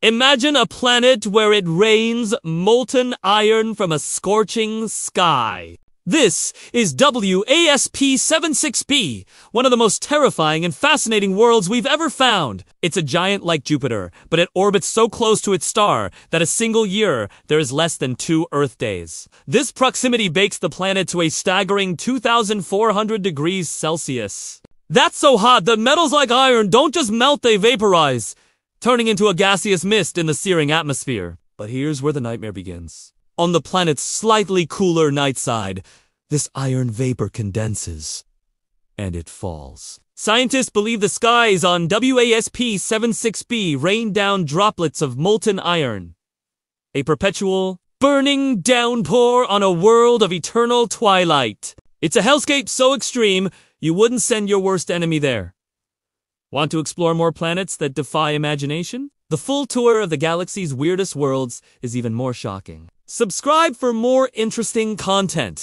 Imagine a planet where it rains molten iron from a scorching sky. This is WASP-76b, one of the most terrifying and fascinating worlds we've ever found. It's a giant like Jupiter, but it orbits so close to its star that a single year there is less than two Earth days. This proximity bakes the planet to a staggering 2,400 degrees Celsius. That's so hot that metals like iron don't just melt, they vaporize turning into a gaseous mist in the searing atmosphere. But here's where the nightmare begins. On the planet's slightly cooler night side, this iron vapor condenses, and it falls. Scientists believe the skies on WASP-76b rain down droplets of molten iron. A perpetual, burning downpour on a world of eternal twilight. It's a hellscape so extreme, you wouldn't send your worst enemy there. Want to explore more planets that defy imagination? The full tour of the galaxy's weirdest worlds is even more shocking. Subscribe for more interesting content.